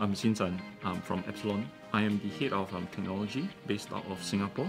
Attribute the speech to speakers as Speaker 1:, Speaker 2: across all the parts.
Speaker 1: I'm Xin Zhan um, from Epsilon. I am the head of um, technology based out of Singapore.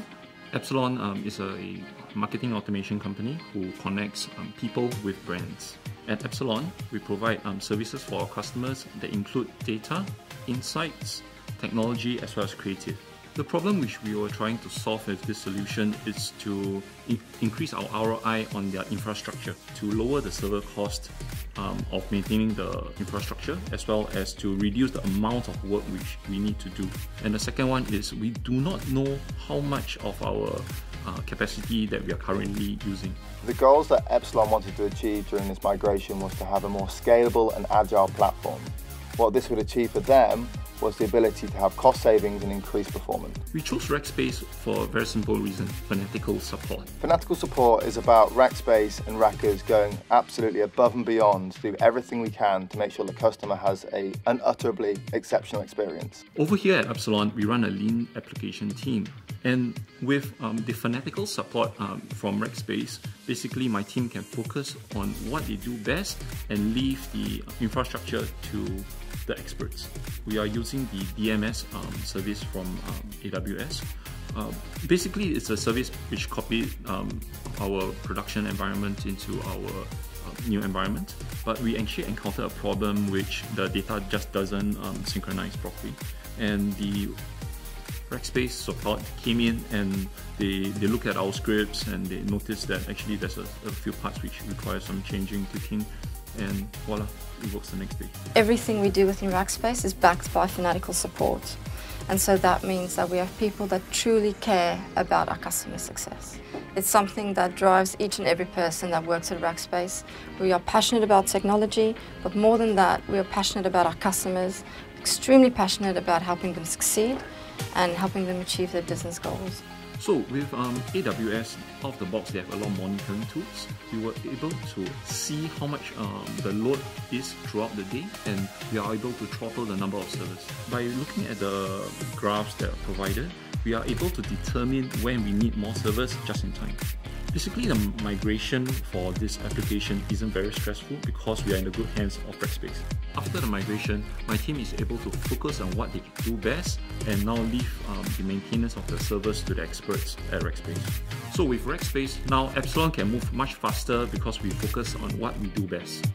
Speaker 1: Epsilon um, is a marketing automation company who connects um, people with brands. At Epsilon, we provide um, services for our customers that include data, insights, technology, as well as creative. The problem which we were trying to solve with this solution is to in- increase our ROI on their infrastructure, to lower the server cost um, of maintaining the infrastructure, as well as to reduce the amount of work which we need to do. And the second one is we do not know how much of our uh, capacity that we are currently using.
Speaker 2: The goals that Epsilon wanted to achieve during this migration was to have a more scalable and agile platform. What this would achieve for them was the ability to have cost savings and increased performance.
Speaker 1: We chose Rackspace for a very simple reason fanatical support.
Speaker 2: Fanatical support is about Rackspace and Rackers going absolutely above and beyond to do everything we can to make sure the customer has a unutterably exceptional experience.
Speaker 1: Over here at Epsilon, we run a lean application team. And with um, the fanatical support um, from Rackspace, basically my team can focus on what they do best and leave the infrastructure to the experts. We are using the DMS um, service from um, AWS. Uh, basically, it's a service which copies um, our production environment into our new environment, but we actually encounter a problem which the data just doesn't um, synchronize properly. And the Rackspace support came in and they, they look at our scripts and they notice that actually there's a, a few parts which require some changing, tweaking, and voila, it works the next day.
Speaker 3: Everything we do within Rackspace is backed by fanatical support. And so that means that we have people that truly care about our customer success. It's something that drives each and every person that works at Rackspace. We are passionate about technology, but more than that, we are passionate about our customers, extremely passionate about helping them succeed and helping them achieve their business goals.
Speaker 1: So with um, AWS, out of the box, they have a lot of monitoring tools. We were able to see how much um, the load is throughout the day, and we are able to throttle the number of servers. By looking at the graphs that are provided, we are able to determine when we need more servers just in time. Basically, the migration for this application isn't very stressful because we are in the good hands of Rackspace. After the migration, my team is able to focus on what they do best and now leave um, the maintenance of the servers to the experts at Rackspace. So with Rackspace, now Epsilon can move much faster because we focus on what we do best.